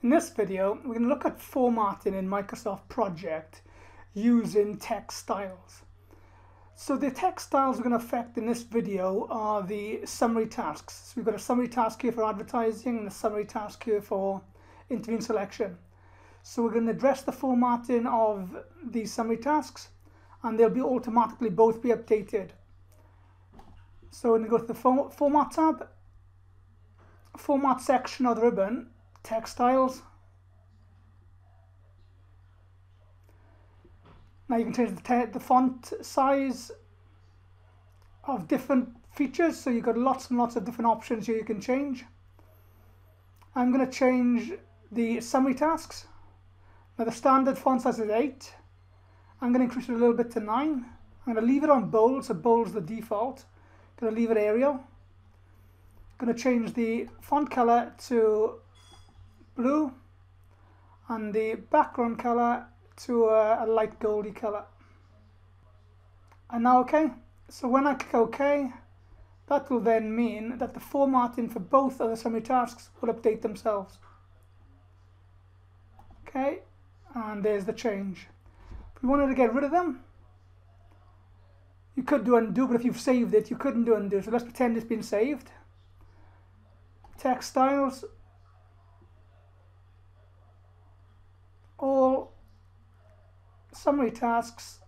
In this video, we're going to look at formatting in Microsoft Project using text styles. So the text styles we're going to affect in this video are the summary tasks. So we've got a summary task here for advertising and a summary task here for interview selection. So we're going to address the formatting of these summary tasks and they'll be automatically both be updated. So we're going to go to the Format tab, Format section of the ribbon, text styles. Now you can change the, the font size of different features. So you've got lots and lots of different options here you can change. I'm going to change the summary tasks. Now the standard font size is 8. I'm going to increase it a little bit to 9. I'm going to leave it on bold, so bold's the default. I'm going to leave it Arial. I'm going to change the font color to blue and the background color to a, a light goldy color. And now OK. So when I click OK, that will then mean that the formatting for both of the summary tasks will update themselves. Okay, and there's the change. If we wanted to get rid of them, you could do undo, but if you've saved it, you couldn't do undo. So let's pretend it's been saved. Text styles, summary tasks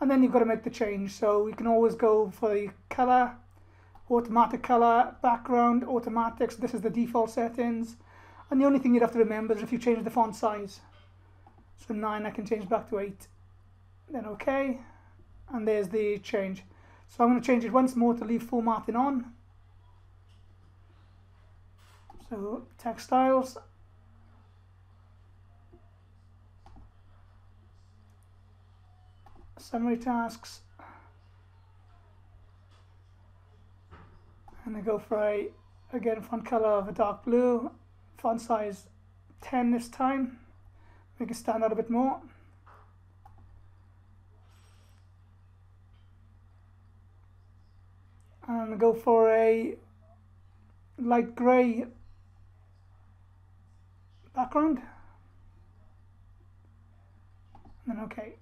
and then you've got to make the change. So you can always go for the color automatic color background automatics this is the default settings. And the only thing you'd have to remember is if you change the font size. So 9 I can change back to 8 then OK and there's the change. So I'm going to change it once more to leave formatting on. So text styles summary tasks. And I go for a again font color of a dark blue. Font size 10 this time. Make it stand out a bit more. And go for a light gray background. And then okay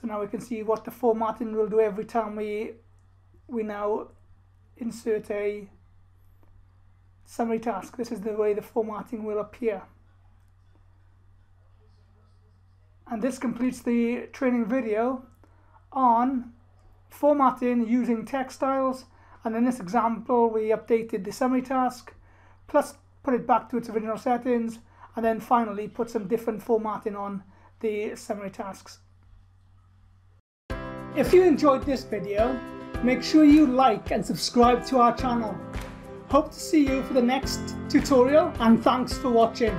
so now we can see what the formatting will do every time we we now insert a summary task. This is the way the formatting will appear. And this completes the training video on formatting using text styles. And in this example, we updated the summary task, plus put it back to its original settings, and then finally put some different formatting on the summary tasks. If you enjoyed this video, make sure you like and subscribe to our channel. Hope to see you for the next tutorial and thanks for watching.